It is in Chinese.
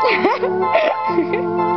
哈哈哈哈